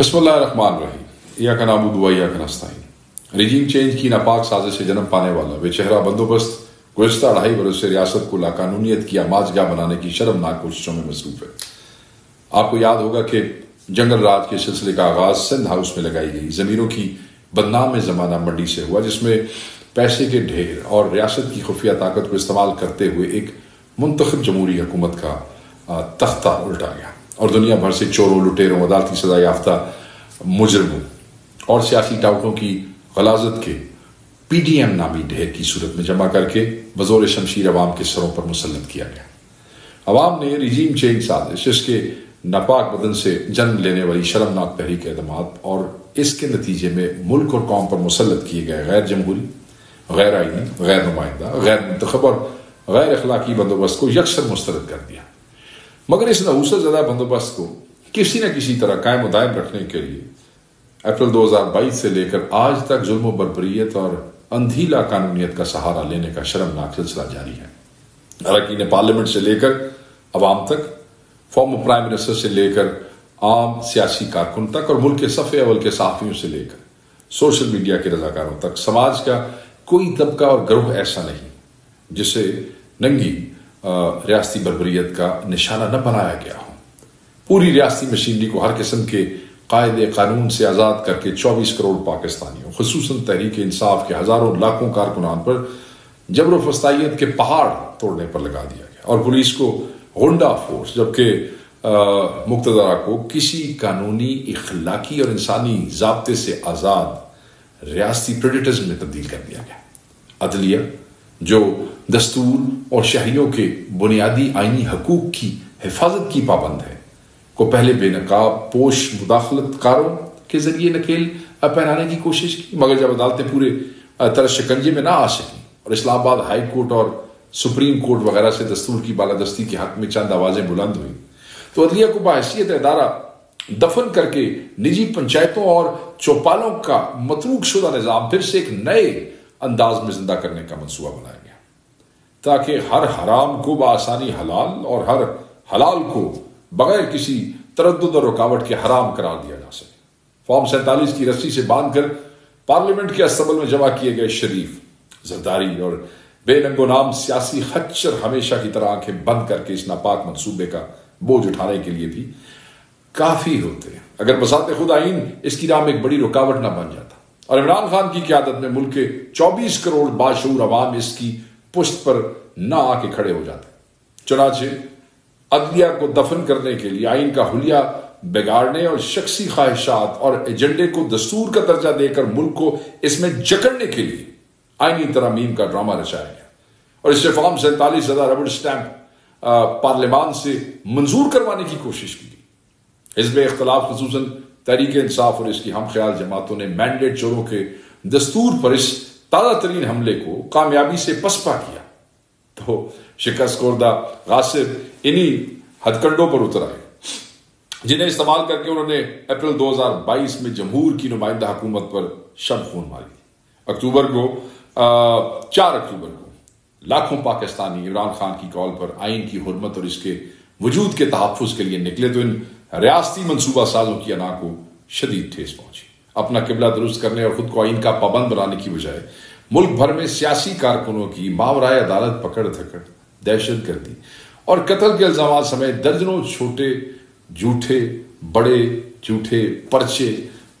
बसमान रही या का नाबुदुआ या का नस्ताइन रिजीम चेंज की नापाक साजिश से जन्म पाने वाला। वे चेहरा बंदोबस्त, गुजशत अढ़ाई बरस से रियासत को लाकानूनीत की आमाजगा बनाने की शर्मनाक कोशिशों में मसरूफ है। आपको याद होगा कि जंगल राज के सिलसिले का आगाज़ सिंध हाउस में लगाई गई। जमीनों की बदनाम जमाना मंडी से हुआ, जिसमें पैसे के ढेर और रियासत की खुफिया ताकत को इस्तेमाल करते हुए एक मुंतखब जमहूरी हुकूमत का तख्ता उल्टा गया। और दुनिया भर से चोरों, लुटेरों, अदालती सजा याफ्ता मुजरमों और सियासी टाउटों की गलाजत के पीडीएम नामी ढेर की सूरत में जमा करके बजोर शमशीर अवाम के सरों पर मुसलत किया गया। अवाम ने रिजीम चेंज साजिश इसके नापाक बदन से जन्म लेने वाली शर्मनाक तहरीक एतमाद और इसके नतीजे में मुल्क और कौम पर मुसलत किए गए गैर जमहूरी, गैर आईनी गैर नुमाइंदा, गैर मंतखब और गैर अखलाकी बंदोबस्त को यकसर मुस्तरद कर दिया। मगर इस ज़दा बंदोबस्त को किसी न किसी तरह कायम दायम रखने के लिए अप्रैल 2022 से लेकर आज तक जुल्म बरबरीत और अंधीला कानूनीत का सहारा लेने का शर्मनाक सिलसिला जारी है। अरकान पार्लियामेंट से लेकर अवाम तक फॉर्मर प्राइम मिनिस्टर से लेकर आम सियासी कारकुन तक और मुल्क के सफ़े अवल के साफियों से लेकर सोशल मीडिया के रजाकारों तक समाज का कोई तबका और ग्रोह ऐसा नहीं जिसे नंगी रियासती बरबरीत का निशाना न बनाया गया हो। पूरी रियासती मशीनरी को हर किस्म के कायदे कानून से आज़ाद करके 24 करोड़ पाकिस्तानियों खसूस तहरीक इंसाफ के हज़ारों लाखों कारकुनान पर जबर फस्ताइत के पहाड़ तोड़ने पर लगा दिया गया। और पुलिस को गुंडा फोर्स, जबकि मुख्तरा को किसी कानूनी, इखलाकी और इंसानी जबते से आज़ाद रियासती प्रेडिटर्स में तब्दील कर दिया गया। अदलिया, जो दस्तूर और शहरियों के बुनियादी आइनी हकूक की हिफाजत की पाबंद है, को पहले बेनकाब पोश मुदाखलतकारों के ज़रिए नकेल पहनाने की कोशिश की, मगर जब अदालतें पूरे तरह शिकंजे में ना आ सकी और इस्लामाबाद हाई कोर्ट और सुप्रीम कोर्ट वगैरह से दस्तूर की बालादस्ती के हक में चंद आवाज़ें बुलंद हुई तो अदलिया को बाहसीत अदारा दफन करके निजी पंचायतों और चौपालों का मतरूक शुदा निज़ाम फिर से एक नए अंदाज में ज़िंदा करने का मनसूबा बनाया गया। ताकि हर हराम को बसानी हलाल और हर हलाल को बगैर किसी तरद और रुकावट के हराम करार दिया जा सके। फॉर्म सैंतालीस की रस्सी से बांधकर पार्लियामेंट के अस्तबल में जमा किए गए शरीफ, जरदारी और बेनंगो नाम सियासी खच्चर हमेशा की तरह आँखें बंद करके इस नापाक मनसूबे का बोझ उठाने के लिए भी काफ़ी होते हैं। अगर बसाते खुद आइन इसकी राह में एक बड़ी रुकावट ना बन जाता। और इमरान खान की क्यादत में मुल्क के 24 करोड़ बाशूर अवाम इसकी पुश्त पर ना आके खड़े हो जाते। चुनाचे अदलिया को दफन करने के लिए आइन का हुलिया बिगाड़ने और शख्सी ख्वाहिशात और एजेंडे को दस्तूर का दर्जा देकर मुल्क को इसमें जकड़ने के लिए आईनी तरमीम का ड्रामा रचाया गया। और इससे फॉर्म सैंतालीस हज़ार रबड़ स्टैंप पार्लियामान से मंजूर करवाने की कोशिश की गई। हिजब इख्तलाफ खसूस तहरीक इंसाफ और इसकी हम ख्याल जमातों ने मैंडेट चोरों के दस्तूर पर इस ताज़ा तरीन हमले को कामयाबी से पसपा किया। तो शिकस्त खुर्दा गासिब इन्हीं हथकंडों पर उतर आए जिन्हें इस्तेमाल करके उन्होंने अप्रैल 2022 में जमहूर की नुमाइंदा हुकूमत पर शब खून मारी। अक्टूबर को चार अक्टूबर को लाखों पाकिस्तानी इमरान खान की कॉल पर आइन की हरमत और इसके वजूद के तहफ़ के लिए निकले तो इन रियासती मनसूबा साजों की अना को शदीद ठेस पहुँची। अपना किबला दुरुस्त करने और खुद को आइन का पाबंद बनाने की बजाय मुल्क भर में सियासी कारकुनों की मावराय अदालत पकड़ धकड़ दहशत गर्दी और कत्ल के इल्ज़ाम समेत दर्जनों छोटे झूठे बड़े झूठे पर्चे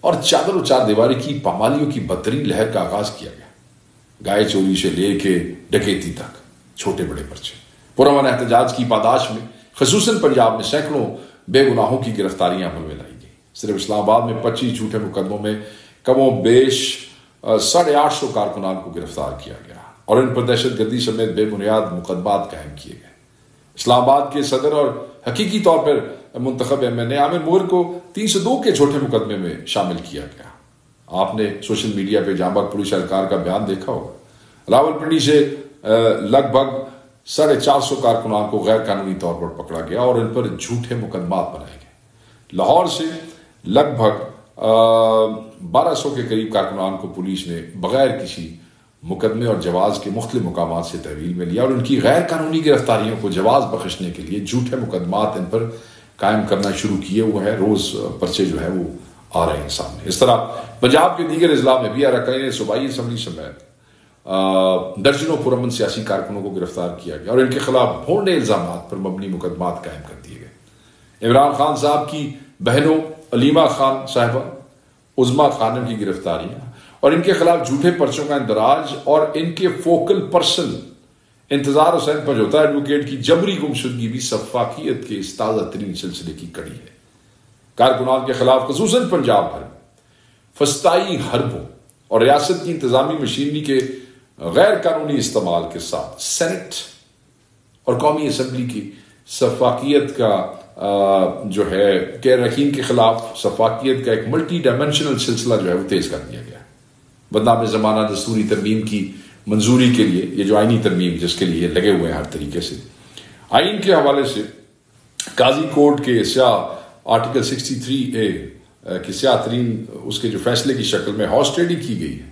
और चादर चार दीवारी की पामालियों की बदतरीन लहर का आगाज़ किया गया। गाय चोरी से लेके डकैती तक छोटे बड़े पर्चे। पुरमन एहतजाज की पादाश में खसूस पंजाब में सैकड़ों बेगुनाहों की गिरफ्तारियाँ अमल में लाई। सिर्फ़ इस्लामाबाद में पच्चीस झूठे मुकदमों में कमो बेश साढ़े आठ सौ कारकुनान को गिरफ़्तार किया गया और इन पर दहशत गर्दी समेत बेबुनियाद मुकदमात कायम किए गए। इस्लामाबाद के सदर और हकीकी तौर पर मुंतब एम एन ए आमिर मोर को तीन सौ दो के छोटे मुकदमे में शामिल किया गया। आपने सोशल मीडिया पे जांबाग पुलिस एहलकार का बयान देखा होगा, रावलपिंडी से लगभग साढ़े चार सौ कारकुनान को गैर कानूनी तौर पर पकड़ा गया और इन पर झूठे मुकदमात बनाए गए। लाहौर से लगभग बारह सौ के करीब कारकुनान को पुलिस ने बगैर किसी मुकदमे और जवाज के मुख्तु मकाम से तहवील में लिया और उनकी गैर कानूनी गिरफ्तारियों को जवाज बख्शने के लिए झूठे मुकदमात इन पर कायम करना शुरू किए हुए हैं। रोज पर्चे जो है वो आ रहे हैं सामने। इस तरह पंजाब के दीगर अजला में भी अरकान सूबाई असम्बली समेत दर्जनों पुरमन सियासी कारकुनों को गिरफ़्तार किया गया और इनके खिलाफ भोंडे इल्ज़ाम पर मबनी मुकदमात कायम कर दिए गए। इमरान खान साहब की बहनों, अलीमा खान साहबा, उजमा खान की गिरफ्तारियाँ और इनके खिलाफ झूठे पर्चों का इंदराज और इनके फोकल पर्सन, इंतज़ार हुसैन पंजोता एडवोकेट की जबरी गुमशुदगी भी सफाकियत के इस ताज़ा तरीन सिलसिले की कड़ी है। कारकुनान के खिलाफ खसूस पंजाब भर में फस्ताई हरबों और रियासत की इंतजामी मशीनरी के गैर कानूनी इस्तेमाल के साथ सेनेट और कौमी असम्बली की सफाकियत का जो है के रकीन के खिलाफ सफाकियत का एक मल्टी डायमेंशनल सिलसिला जो है वो तेज कर दिया गया बदनाम जमाना दस्तूरी तरमीम की मंजूरी के लिए, ये जो आईनी तरमीम जिसके लिए लगे हुए हैं हर तरीके से आइन के हवाले से काजी कोर्ट के स्याह, आर्टिकल 63 ए की स्याह तरीन, उसके जो फैसले की शक्ल में हॉर्स ट्रेडिंग की गई है।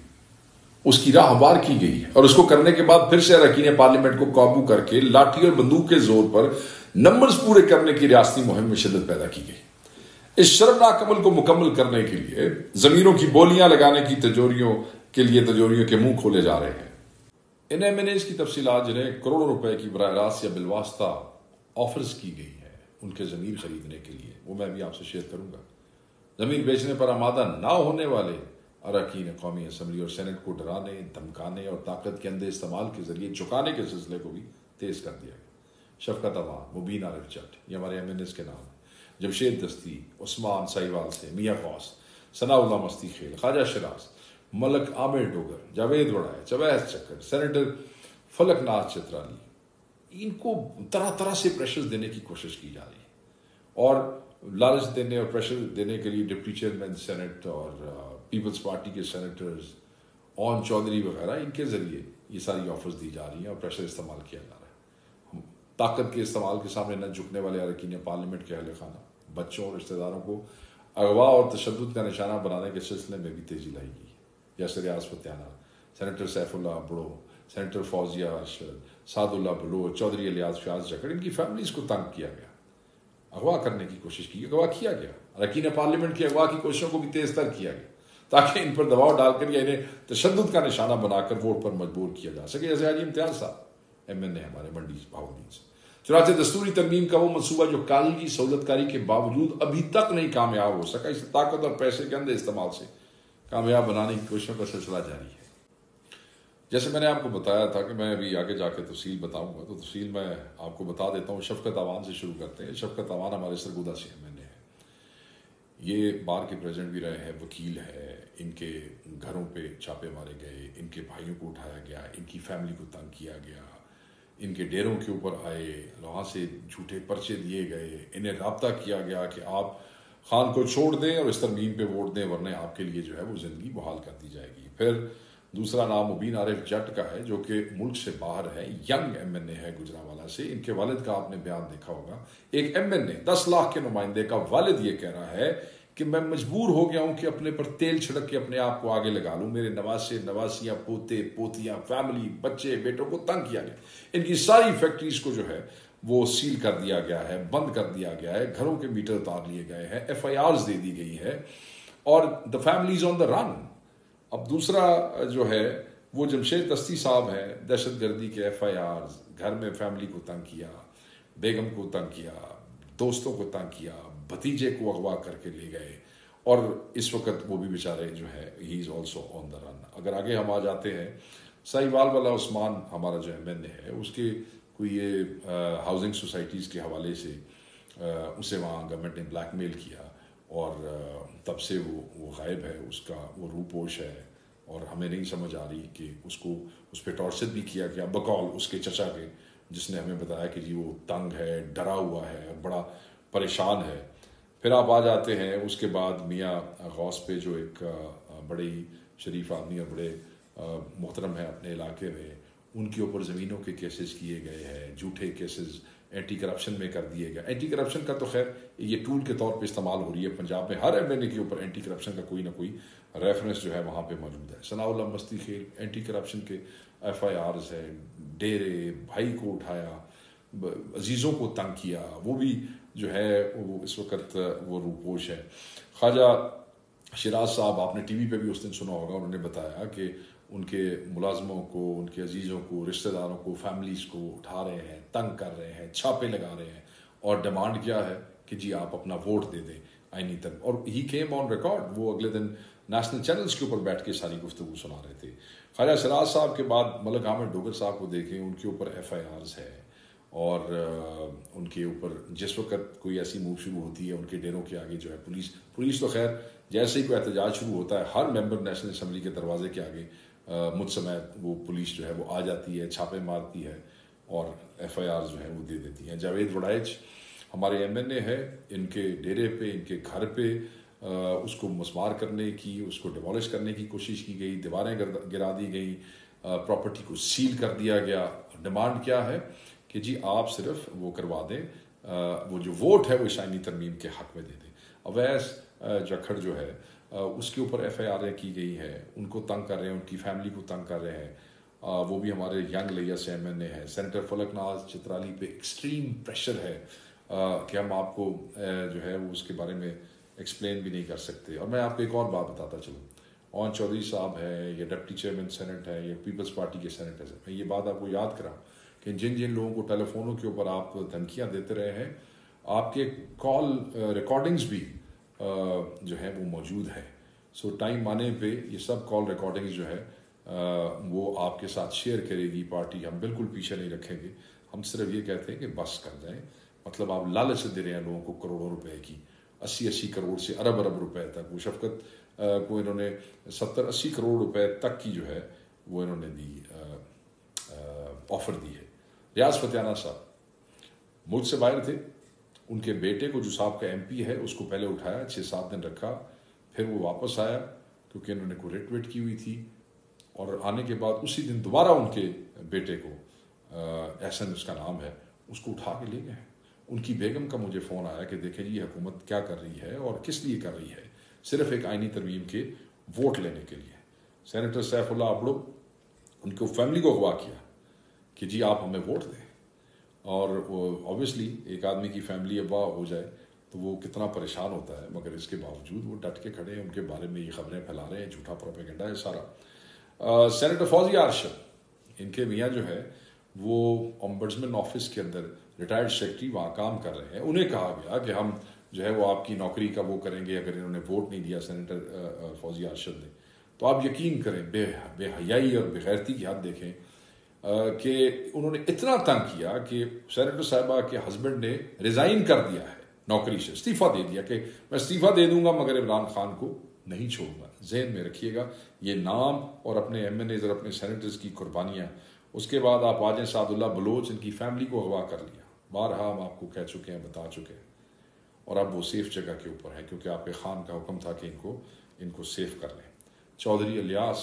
उसकी राह हमार की गई है। और उसको करने के बाद फिर से अरकीन पार्लियामेंट को काबू करके लाठी और बंदूक के ज़ोर पर नंबर्स पूरे करने की रियासती मुहिम में शिदत पैदा की गई। इस शर्मनाक अमल को मुकम्मल करने के लिए जमीनों की बोलियाँ लगाने की तजोरियों के लिए तजोरियों के मुँह खोले जा रहे हैं। इन एम एन एज की तफसीत जिन्हें करोड़ों रुपए की बर रास्त या बिलवास्ता ऑफर्स की गई है उनके ज़मीन खरीदने के लिए। वो मैं भी आपसे शेयर करूँगा। ज़मीन बेचने पर आमादा ना होने वाले अरकान कौमी असम्बली और सेनेट को डराने, धमकाने और ताकत के अंदर इस्तेमाल के ज़रिए चुकाने के सिलसिले को भी तेज कर दिया गया। शफकत अवान मुबीन आरिफ जट ये हमारे एम एन एस के नाम जमशेद दस्ती, उस्मान, साहिवाल से, मियाँ गौस सनाउल्ला मस्ती खेल, ख्वाजा शराज, मलक आमिर डोगर, जावेद वड़ाए चवैस चक्कर, सेनेटर फलकनाथ चित्राली, इनको तरह तरह से प्रेशर देने की कोशिश की जा रही है। और लालच देने और प्रेशर देने के लिए डिप्टी चेयरमैन सेनेट और पीपल्स पार्टी के सेनेटर्स ओन चौधरी वगैरह, इनके ज़रिए ये सारी ऑफर्स दी जा रही हैं और प्रेशर इस्तेमाल किया जा रहा है। ताकत के इस्तेमाल के सामने न झुकने वाले अरकिन पार्लियामेंट के अहल खाना बच्चों और रिश्तेदारों को अगवा और तशद का निशाना बनाने के सिलसिले में भी तेज़ी लाएगी। यासर आसफत्याना सेनेटर सैफुल्ला बड़ो, सेनेटर फौजिया अरशद सादुल्ला बलो चौधरी अलियाज फ्याज जकड़, इनकी फैमिलीज़ को तंग किया गया। अगवा करने की कोशिश की, अगवा किया गया। रकीन पार्लियामेंट की अगवा की कोशिशों को भी तेज तर किया गया, ताकि इन पर दबाव डालकर या इन्हें तशद का निशाना बनाकर वोट पर मजबूर किया जा सके। जैसे आज इम्तियाज़ साहब, एम एन ए हमारे मंडी भावनी से। चुनाचे दस्तूरी तरमीम का वो मनसूबा जो काल की सहूलतकारी के बावजूद अभी तक नहीं कामयाब हो सका, इसे ताकत और पैसे के अंदर इस्तेमाल से कामयाब बनाने की कोशिशों का सिलसिला जारी है। जैसे मैंने आपको बताया था कि मैं अभी आगे जाके तफसील बताऊँगा तो तफसील मैं आपको बता देता हूँ। शफकत अवान से शुरू करते हैं। शफकत अवान हमारे सरगुदा से एम एन है ये बार के प्रेसिडेंट भी रहे हैं, वकील है, इनके घरों पे छापे मारे गए, इनके भाइयों को उठाया गया, इनकी फैमिली को तंग किया गया। इनके डेरों के ऊपर आए, वहाँ से झूठे पर्चे दिए गए, इन्हें रबता किया गया कि आप खान को छोड़ दें और इस तरमीम पे वोट दें, वरना आपके लिए जो है वो ज़िंदगी बहाल कर दी जाएगी। फिर दूसरा नाम मुबीन आरिफ जट का है, जो कि मुल्क से बाहर है, यंग एम एन ए है गुजरावाला से। इनके वालिद का आपने बयान देखा होगा। एक एम एन ए, दस लाख के नुमाइंदे का वालिद ये कह रहा है कि मैं मजबूर हो गया हूँ कि अपने पर तेल छिड़क के अपने आप को आगे लगा लूँ। मेरे नवासे, नवासियाँ, पोते, पोतियाँ फैमिली बच्चे, बेटों को तंग किया गया। इनकी सारी फैक्ट्रीज को जो है, वो सील कर दिया गया है, बंद कर दिया गया है। घरों के मीटर उतार लिए गए हैं एफ़ आई आर दे दी गई है। और the families on the run अब दूसरा जो है, वो जमशेद दस्ती साहब है दहशत गर्दी के एफ़ आई आर घर में फैमिली को तंग किया, बेगम को तंग किया, दोस्तों को तंग किया भतीजे को अगवा करके ले गए। और इस वक्त वो भी बेचारे जो है he is also on the run अगर आगे हम आ जाते हैं सहीवाल वाला उस्मान हमारा जो एम है उसके कोई ये हाउसिंग सोसाइटीज़ के हवाले से आ, उसे वहाँ गवर्नमेंट ने ब्लैकमेल किया और तब से वो वो गायब है उसका वो रूपोश है और हमें नहीं समझ आ रही कि उसको उस पर टॉर्चर भी किया गया बकौल उसके चचा के जिसने हमें बताया कि जी वो तंग है डरा हुआ है बड़ा परेशान है। फिर आप आ जाते हैं, उसके बाद मियाँ गौस पे, जो एक बड़े ही शरीफ आदमी और बड़े मोहतरम है अपने इलाके में, उनके ऊपर ज़मीनों के केसेस किए गए हैं, झूठे केसेस एंटी करप्शन में कर दिए गए। एंटी करप्शन का तो खैर, ये टूल के तौर पे इस्तेमाल हो रही है पंजाब में, हर एम के ऊपर एंटी करप्शन का कोई ना कोई रेफरेंस जो है वहाँ पे मौजूद है। Sanaullah Mastikhel anti corruption के एफ़ आई आर है, डेरे, भाई को उठाया अजीज़ों को तंग किया, वो भी जो है वो इस वक्त, वो रूपोश है। ख्वाजा शिराज साहब, आपने टी वी पर भी उस दिन सुना होगा, उन्होंने बताया कि उनके मुलाजमों को, उनके अजीज़ों को, रिश्तेदारों को फैमिलीज़ को उठा रहे हैं, तंग कर रहे हैं, छापे लगा रहे हैं और डिमांड क्या है कि जी आप अपना वोट दे दें, आईनी तक और ही केम ऑन रिकॉर्ड वो अगले दिन नेशनल चैनल्स के ऊपर बैठ के सारी गुफ्तु सुना रहे थे। ख्वाजा सिराज साहब के बाद मलक आमिर डोगर साहब को देखें, उनके ऊपर एफ़ आई आर है। और उनके ऊपर जिस वक्त कोई ऐसी मूव शुरू होती है, उनके डेरों के आगे जो है पुलिस पुलिस तो खैर जैसे ही कोई एहतजाज शुरू होता है, हर मेंबर नेशनल असम्बली के दरवाजे के आगे मुझ समय वो पुलिस जो है वो आ जाती है, छापे मारती है और एफ़ आई आर जो है वो दे देती हैं। जावेद वड़ाइच हमारे एम एन ए है, इनके डेरे पे, इनके घर पे उसको मसमार करने की, उसको डिमोलिश करने की कोशिश की गई, दीवारें गिरा दी गई प्रॉपर्टी को सील कर दिया गया। डिमांड क्या है? कि जी आप सिर्फ़ वो करवा दें वो जो वोट है वो ईशानी तरमीम के हक में दे दें। अवैस जखड़ जो है उसके ऊपर एफ़ आई आर की गई है, उनको तंग कर रहे हैं, उनकी फैमिली को तंग कर रहे हैं। वो भी हमारे यंग लैया से एम एन ए है। सेंटर फलक नाज चित्राली पे एक्सट्रीम प्रेशर है कि हम आपको जो है वो उसके बारे में एक्सप्लेन भी नहीं कर सकते। और मैं आपको एक और बात बताता चलूँ। ओन चौधरी साहब है, या डिप्टी चेयरमैन सेनेट है, या पीपल्स पार्टी के सेनेटर है। मैं ये बात आपको याद कराऊँ कि जिन जिन लोगों को टेलीफोनों के ऊपर आप धमकियाँ देते रहे हैं, आपके कॉल रिकॉर्डिंग्स भी जो है वो मौजूद है। सो टाइम आने पे ये सब कॉल रिकॉर्डिंग्स जो है वो आपके साथ शेयर करेगी पार्टी हम बिल्कुल पीछे नहीं रखेंगे। हम सिर्फ़ ये कहते हैं कि बस कर जाएँ मतलब आप लालच दे रहे हैं लोगों को करोड़ों रुपए की। अस्सी अस्सी करोड़ से अरब अरब रुपए तक वो शफकत को इन्होंने सत्तर अस्सी करोड़ रुपए तक की जो है वो इन्होंने दी ऑफ़र दी है। रियाज फतेहाना साहब। मुल्क से बाहर थे। उनके बेटे को जो साहब का एमपी है, उसको पहले उठाया छः सात दिन रखा। फिर वो वापस आया, क्योंकि इन्होंने को रेट वेट की हुई थी। और आने के बाद उसी दिन दोबारा उनके बेटे को एहसन उसका नाम है, उसको उठा के ले गए। उनकी बेगम का मुझे फ़ोन आया कि देखें जी हुकूमत क्या कर रही है और किस लिए कर रही है। सिर्फ़ एक आइनी तरमीम के वोट लेने के लिए। सैनिटर सैफुल्ला अबड़ो उनको फैमिली को अगवा किया। कि जी, आप हमें वोट दें। और ऑब्वियसली एक आदमी की फैमिली अगवा हो जाए तो वो कितना परेशान होता है। मगर इसके बावजूद वो डट के खड़े हैं, उनके बारे में ये खबरें फैला रहे हैं, झूठा प्रोपेगेंडा है सारा। सेनेटर फौजी आर्शद इनके मियाँ जो है, वो ऑम्बर्समैन ऑफ़िस के अंदर रिटायर्ड सेक्रेटरी वहाँ काम कर रहे हैं। उन्हें कहा गया कि हम जो है वो आपकी नौकरी का वो करेंगे, अगर इन्होंने वोट नहीं दिया सेनेटर फौजी अरशद ने। तो आप यकीन करें बे बेहयाई और बेगैरती की हद देखें कि उन्होंने इतना तंग किया कि सेनेटर साहबा के हस्बैंड ने रिजाइन कर दिया है, नौकरी से इस्तीफा दे दिया कि मैं इस्तीफा दे दूँगा मगर इमरान खान को नहीं छोड़ूँगा। जहन में रखिएगा, ये नाम और अपने एम एन एज और अपने सैनिटर्स की कुर्बानियाँ। उसके बाद आप वाजन सादुल्ला बलोच, इनकी फैमिली को अगवा कर लिया। बारहा हम आपको कह चुके हैं, बता चुके हैं। और अब वो सेफ़ जगह के ऊपर है, क्योंकि आपके खान का हुक्म था कि इनको इनको सेफ़ कर लें। चौधरी अलियास,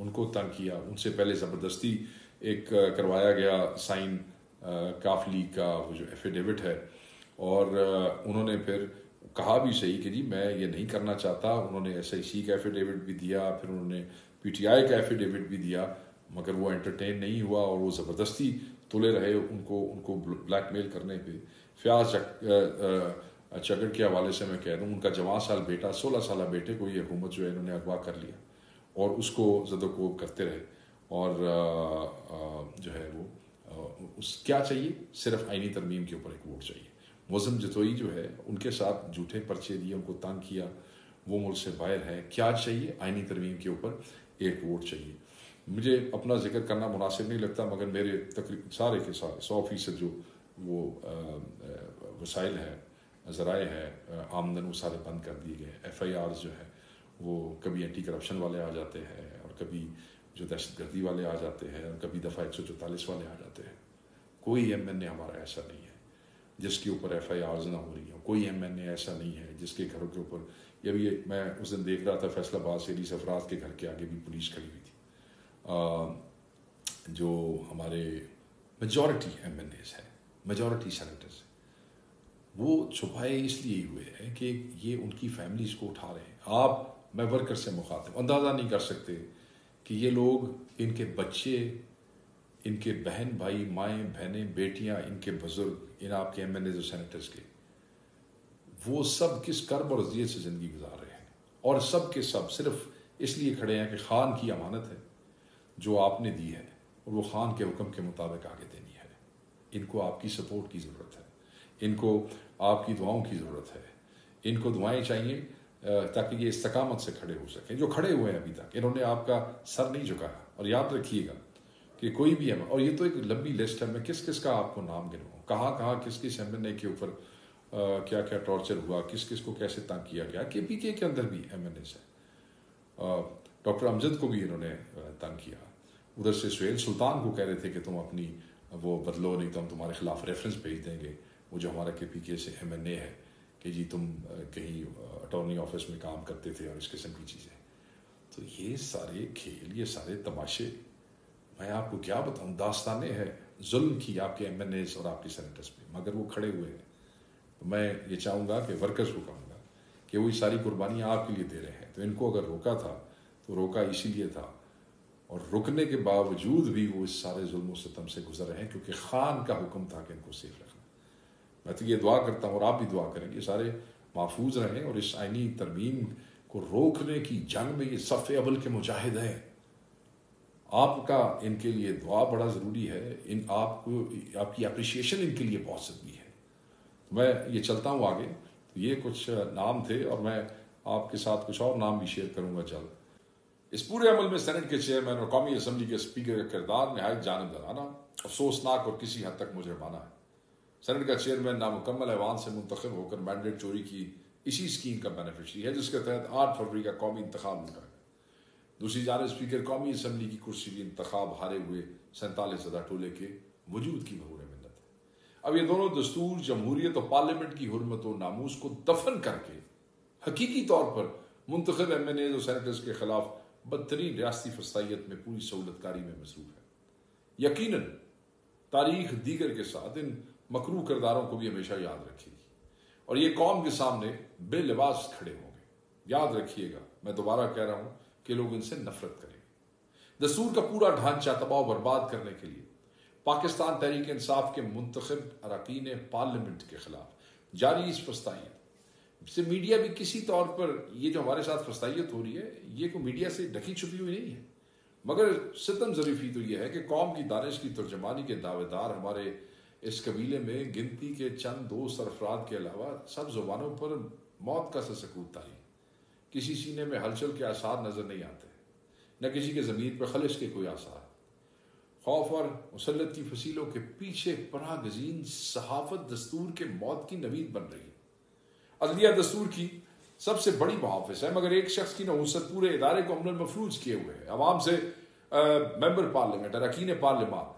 उनको तंग किया। उनसे पहले ज़बरदस्ती एक करवाया गया साइन काफली का वो जो एफिडेविट है। और उन्होंने फिर कहा भी सही कि जी, मैं ये नहीं करना चाहता। उन्होंने एस आई सी का एफिडेविट भी दिया, फिर उन्होंने पी टी आई का एफिडेविट भी दिया, मगर वो एंटरटेन नहीं हुआ और वो ज़बरदस्ती तुले रहे उनको उनको ब्लैकमेल करने पे। फ्याज चगड़ के हवाले से मैं कह दूँ, उनका जवान साल बेटा, सोलह साल बेटे को ये हुकूमत जो है इन्होंने अगवा कर लिया और उसको जदोकोब करते रहे। और जो है वो उस, क्या चाहिए? सिर्फ़ आइनी तरमीम के ऊपर एक वोट चाहिए। मौजम जतोई जो है, उनके साथ झूठे पर्चे दिए, उनको तंग किया, वो मुल्क से बाहर है। क्या चाहिए? आइनी तरमीम के ऊपर एक वोट चाहिए। मुझे अपना ज़िक्र करना मुनासिब नहीं लगता, मगर मेरे तकरीब सारे के सारे, सौ फ़ीसद जो वो वसाइल है, ज़राए हैं आमदन वो सारे बंद कर दिए गए एफ़ आई आर जो है, वो कभी एंटी करप्शन वाले आ जाते हैं और कभी जो दहशत गर्दी वाले आ जाते हैं और कभी दफ़ा एक सौ चौतालीस वाले आ जाते हैं। कोई एम एन ए हमारा ऐसा नहीं है जिसके ऊपर एफ़ आई आर ना हो रही हो। कोई एम एन ए ऐसा नहीं है जिसके घरों के ऊपर। ये भी मैं उस दिन देख रहा था फैसलाबाद से सफराज के घर के आगे भी पुलिस खड़ी हुई थी। आ, जो हमारे मेजॉरिटी एम एन एज है मेजॉरिटी सेनेटर्स वो छुपाए इसलिए हुए हैं कि ये उनकी फैमिलीज़ को उठा रहे हैं। आप मैं वर्कर से मुखातिब अंदाज़ा नहीं कर सकते कि ये लोग, इनके बच्चे, इनके बहन भाई, माएँ, बहनें, बेटियाँ, इनके बुज़ुर्ग, इन आपके एम एन सेनेटर्स के, वो सब किस कर्ब और अजियत से ज़िंदगी गुजार रहे हैं? और सब के सब सिर्फ़ इसलिए खड़े हैं कि खान की अमानत है, जो आपने दी है, और वो खान के हुक्म के मुताबिक आगे देनी है। इनको आपकी सपोर्ट की ज़रूरत है। इनको आपकी दुआओं की ज़रूरत है। इनको दुआएँ चाहिए ताकि ये इस्तकामत से खड़े हो सकें, जो खड़े हुए हैं अभी तक। इन्होंने आपका सर नहीं झुकाया और याद रखिएगा कि कोई भी है, और ये तो एक लंबी लिस्ट है, मैं किस किस का आपको नाम गिनवाऊँ? कहाँ कहाँ किस किस एम एन ए के ऊपर क्या क्या टॉर्चर हुआ किस किस को कैसे तंग किया गया? के पी के के अंदर भी एम एन एस है। डॉक्टर अमजद को भी इन्होंने तंग किया। उधर से सुहेल सुल्तान को कह रहे थे कि तुम अपनी वो बदलो, नहीं तो हम तुम्हारे खिलाफ रेफरेंस भेज देंगे। वो जो हमारा के पी के से एम एन ए है कि जी तुम कहीं अटॉर्नी ऑफ़िस में काम करते थे और इस किस्म की चीज़ें। तो ये सारे खेल, ये सारे तमाशे, मैं आपको क्या बताऊँ, दास्ताने हैं, जुल्म की आपके एम एन एज और आपके सेनेटर्स पे, मगर वो खड़े हुए हैं। तो मैं ये चाहूँगा कि वर्कर्स को कहूँगा कि वो ये सारी कुर्बानियाँ आपके लिए दे रहे हैं। तो इनको अगर रोका था तो रोका इसीलिए था। और रुकने के बावजूद भी वो इस सारे जुल्म से गुजर रहे हैं, क्योंकि खान का हुक्म था कि इनको सेफ़ रखना मैं तो ये दुआ करता हूँ और आप भी दुआ करेंगे सारे महफूज रहें और इस आइनी तरमीम को रोकने की जंग में ये सफ़े अबल के मुजाहिद हैं। आपका इनके लिए दुआ बड़ा ज़रूरी है। इन आपको, आपकी अप्रिसिएशन इनके लिए बहुत ज़रूरी है। मैं ये चलता हूँ आगे। तो ये कुछ नाम थे और मैं आपके साथ कुछ और नाम भी शेयर करूँगा जल्द। इस पूरे अमल में सेनेट के चेयरमैन और कौमी असम्बली के स्पीकर का किरदार, नहायत जानबदाराना अफसोसनाक और किसी हद तक मुझे माना है। सेनेट का चेयरमैन नामुकम्मल ऐवान से मुंतखब होकर मैंडेट चोरी की इसी स्कीम का बेनिफिशरी है, जिसके तहत आठ फरवरी का कौमी इंतबाब होगा। दूसरी जानब स्पीकर कौमी असम्बली की कुर्सी की इंतबाब हारे हुए सैंतालीस हज़ार टोले के वजूद की भरूर मिन्नत है। अब ये दोनों दस्तूर, जमहूरियत और पार्लियामेंट की हरमत और नामूस को दफन करके हकीकी तौर पर मुंतब एम एन एज और सैनेटर्स के खिलाफ बदतरीन रियाती फसाइत में पूरी सहूलतकारी में मसरूफ है। यकीन तारीख दीगर के साथ इन मकरू किरदारों को भी हमेशा याद रखेगी और ये कौम के सामने बेलिबास खड़े होंगे। याद रखिएगा, मैं दोबारा कह रहा हूँ कि लोग इनसे नफरत करेंगे दस्तूर का पूरा ढांचा तबाह बर्बाद करने के लिए पाकिस्तान तहरीक इंसाफ के मुंतखब अरकान पार्लियामेंट के खिलाफ जारी इस फस्ताइत से मीडिया भी किसी तौर पर ये जो हमारे साथ फस्ताइत हो रही है, ये को मीडिया से ढकी छुपी हुई नहीं है। मगर सितम जरीफी तो यह है कि कौम की दानिश की तर्जमानी के दावेदार हमारे इस कबीले में गिनती के चंद दो सरफराद के अलावा सब जुबानों पर मौत का सकूत तारी किसी सीने में हलचल के आसार नज़र नहीं आते, न किसी के ज़मीन पर खलिश के कोई आसार। खौफ और मुसलत की फसीलों के पीछे पना गजीन सहाफत दस्तूर के मौत की नवीद बन रही। अदलिया दस्तूर की सबसे बड़ी मुहाफ़ है, मगर एक शख्स की नहूसत पूरे इदारे को अमल मफरूज किए हुए है। अवाम से मेंबर पार्लियामेंट, अरकान पार्लियामान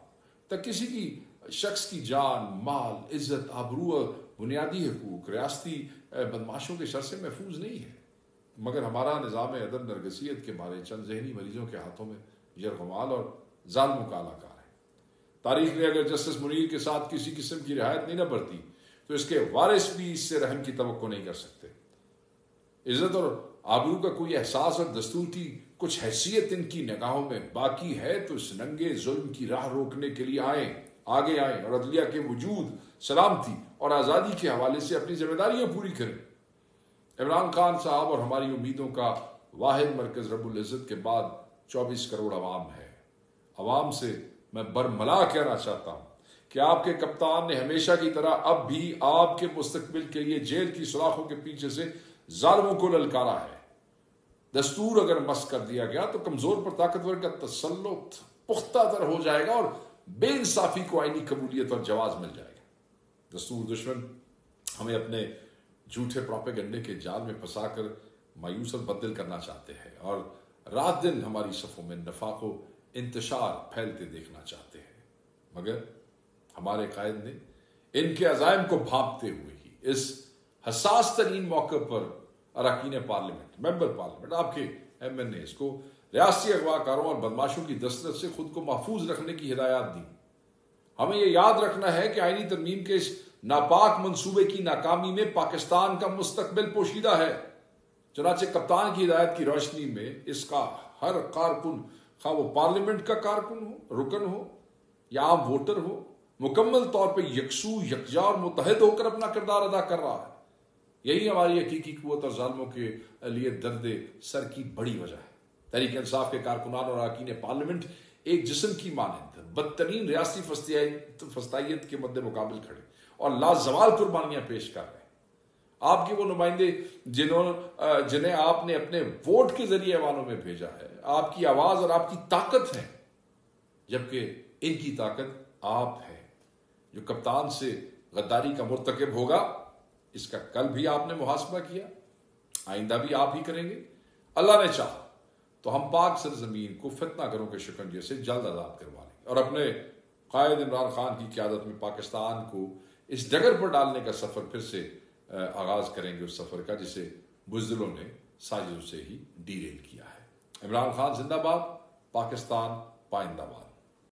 तक किसी की शख्स की जान, माल, इज़्ज़त, आबरू बुनियादी हकूक रियाती बदमाशों के शर से महफूज नहीं है। मगर हमारा निज़ाम अदब नरगसीत के मारे चंद जहनी मरीजों के हाथों में यरगमाल और जालमों का अलाकार है। तारीख ने अगर जस्टिस मुनीर के साथ किसी किस्म की रियायत नहीं न बरती तो इसके वारिस भी इससे रहम की तो नहीं कर सकते। इज़्ज़त और आबरू का कोई एहसास और दस्तूर की कुछ हैसियत इनकी निगाहों में बाकी है तो इस नंगे जुल्म की राह रोकने के लिए आए। आगे आए और अदलिया के वजूद सलामती और आज़ादी के हवाले से अपनी जिम्मेदारियाँ पूरी करें। इमरान खान साहब और हमारी उम्मीदों का वाहिद मरकज रबुल इज़्ज़त के बाद 24 करोड़ अवाम है। अवाम से मैं बरमला कहना चाहता हूँ कि आपके कप्तान ने हमेशा की तरह अब भी आपके मुस्तबिल के लिए जेल की सुराखों के पीछे से जालमों को ललकारा है। दस्तूर अगर मस कर दिया गया तो कमज़ोर पर ताकतवर का तसल्लुत पुख्ता तर हो जाएगा और बेइंसाफी को आईनी कबूलियत और जवाब मिल जाएगा। दस्तूर दुश्मन, हमें अपने झूठे प्रोपेगंडे के जाल में फंसाकर मायूसत बदल करना चाहते हैं और रात दिन हमारी सफ़ों में नफा को इंतशार फैलते देखना चाहते हैं। मगर हमारे कायद ने इनके अजायम को भापते हुए ही इस हसास तरीन मौके पर अरकान पार्लियामेंट, मेंबर पार्लियामेंट, आपके एम एन ए को रियासी अगवाकारों और बदमाशों की दस्तरत से खुद को महफूज रखने की हिदायत दी। हमें यह याद रखना है कि आईनी तरमीम के इस नापाक मंसूबे की नाकामी में पाकिस्तान का मुस्तबिल पोशीदा है। चनाचे कप्तान की हिदायत की रोशनी में इसका हर कारकुन खा वो पार्लियामेंट का कारकुन हो, रुकन हो, या आम वोटर हो, मुकम्मल तौर पर यकसू, यकजा और मुतहद होकर अपना किरदार अदा कर रहा है। यही हमारी हकीकी कुत और जालमों के लिए दर्द सर की बड़ी वजह है। तहरीक इंसाफ के कारकुनान और अरकान पार्लियामेंट एक जिसम की मानंद, बदतरीन रियासती फस्ताइत के मद्दे मुकाबल खड़े और लाजवाल कुर्बानियाँ पेश कर रहे हैं। आपके वो नुमाइंदे जिन्होंने जिन्हें आपने अपने वोट के ज़रिए अवानों में भेजा है, आपकी आवाज़ और आपकी ताकत है, जबकि इनकी ताकत आप है। जो कप्तान से गद्दारी का मुर्तकब होगा, इसका कल भी आपने मुहासबा किया, आइंदा भी आप ही करेंगे। अल्लाह ने चाहा तो हम पाक सरजमीन को फितना करों के शिकंजे से जल्द आज़ाद करवा लेंगे। और अपने कायद इमरान खान की क्यादत में पाकिस्तान को इस डगर पर डालने का सफ़र फिर से आगाज़ करेंगे उस सफ़र का, जिसे बुज़ुर्गों ने साजिशों से ही डीरेल किया है। इमरान खान जिंदाबाद, पाकिस्तान पाइंदाबाद।